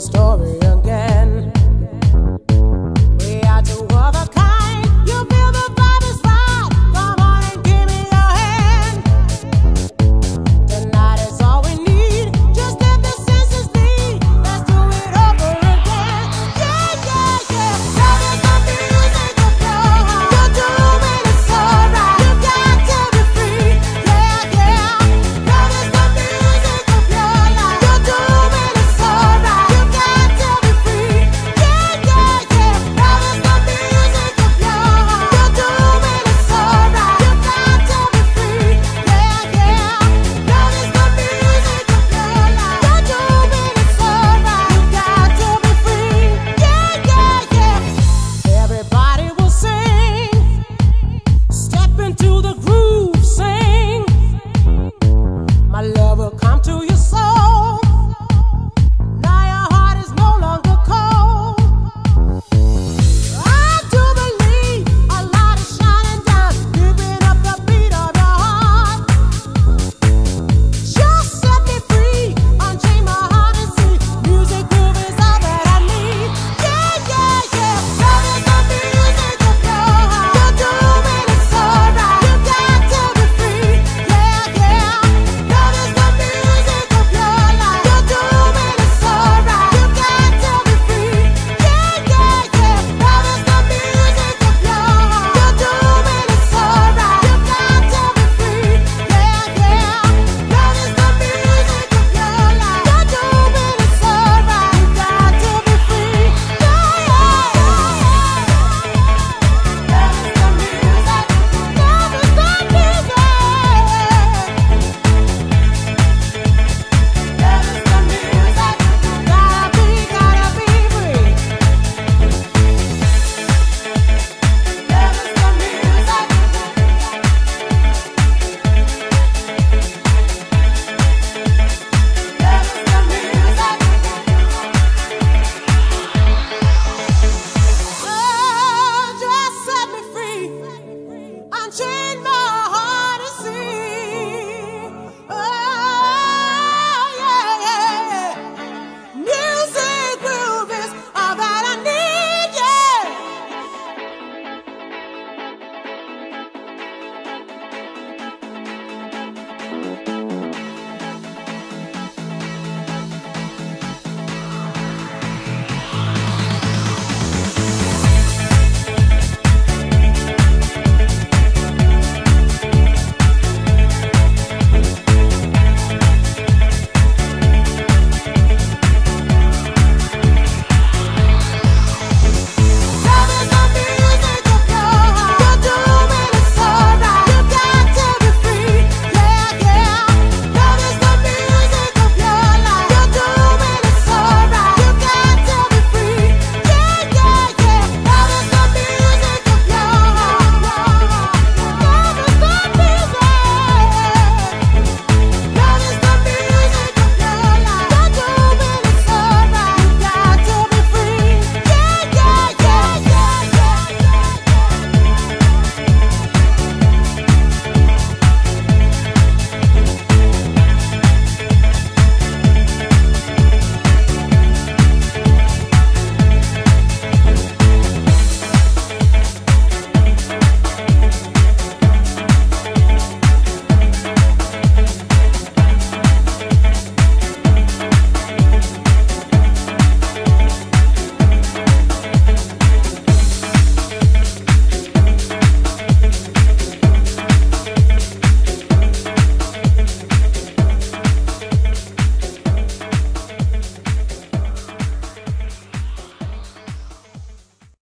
story. to the